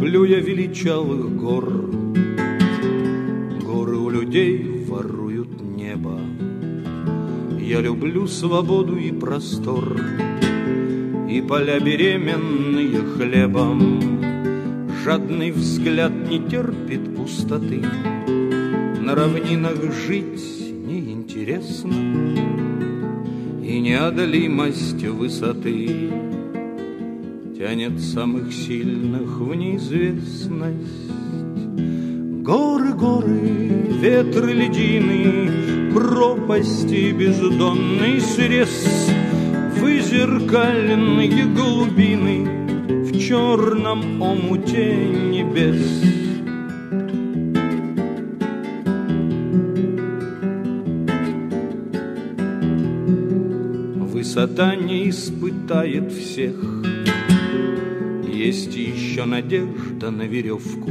люблю я величавых гор. Горы у людей воруют небо. Я люблю свободу и простор, И поля беременные хлебом. Жадный взгляд не терпит пустоты, На равнинах жить неинтересно, И неодолимость высоты Тянет самых сильных в неизвестность. Горы, горы, ветры ледины, Пропасти бездонный срез, Вызеркальные глубины В черном омуте небес. Высота не испытает всех, Есть еще надежда на веревку,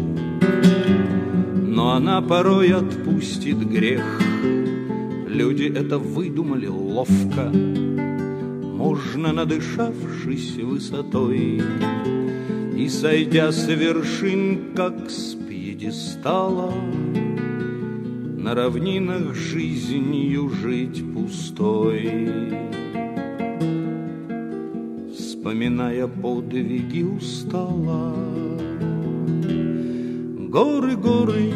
но она порой отпустит грех. Люди это выдумали ловко, Можно, надышавшись высотой, И, сойдя с вершин, как с пьедестала, На равнинах жизнью жить пустой. Вспоминая подвиги устала, Горы, горы,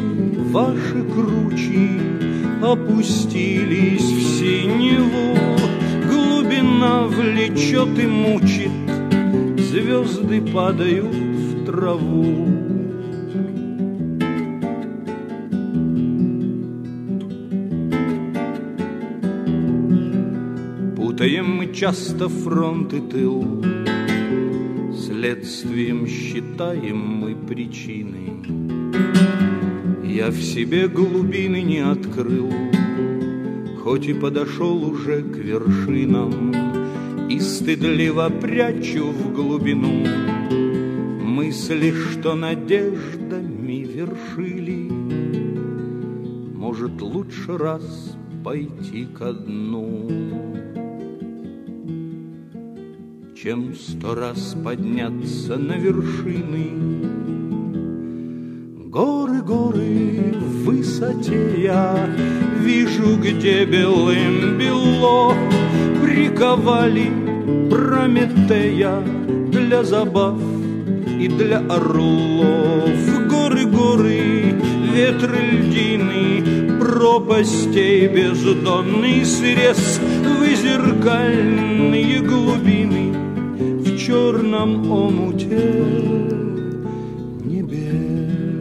ваши кручи Опустились в синеву. Глубина влечет и мучит Звезды падают в траву Путаем мы часто фронт и тыл. Следствием считаем мы причины. Я в себе глубины не открыл Хоть и подошел уже к вершинам. И стыдливо прячу в глубину Мысли, что надеждами вершили. Может, лучше раз пойти ко дну чем сто раз подняться на вершины. Горы, горы, в высоте я вижу, где белым бело приковали Прометея для забав и для орлов. Горы, горы, ветры льдины, пропастей бездонный срез, вызеркальные глубины в черном омуте небес.